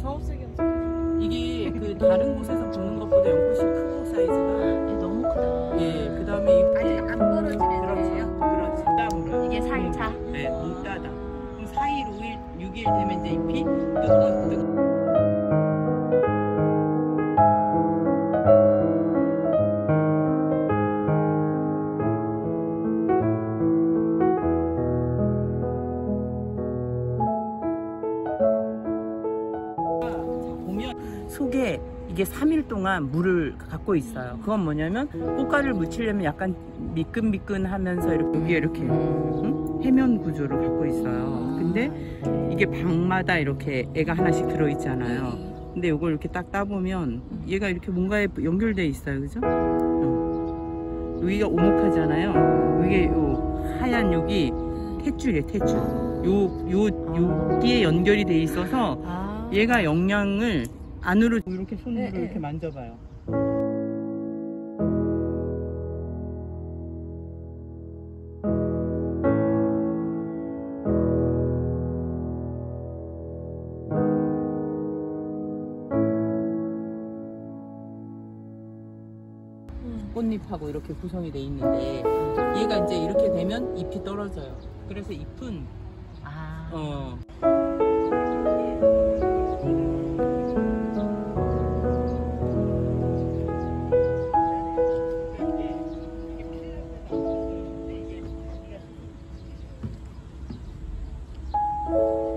사업 세계 이게 그 다른 곳에서 속에 이게 3일 동안 물을 갖고 있어요. 그건 뭐냐면 꽃가루를 묻히려면 약간 미끈미끈하면서 이렇게 위에 이렇게 응? 해면 구조를 갖고 있어요. 근데 이게 방마다 이렇게 애가 하나씩 들어 있잖아요. 근데 이걸 이렇게 딱 따보면 얘가 이렇게 뭔가에 연결돼 있어요. 그죠? 어. 여기가 오목하잖아요. 이게 요 하얀 여기 탯줄이에요, 탯줄. 요, 요, 여기에 연결이 돼 있어서 아. 얘가 영양을 안으로 이렇게 손으로 네, 네. 이렇게 만져봐요. 꽃잎하고 이렇게 구성이 돼 있는데 얘가 이제 이렇게 되면 잎이 떨어져요. 그래서 잎은 아. 어 그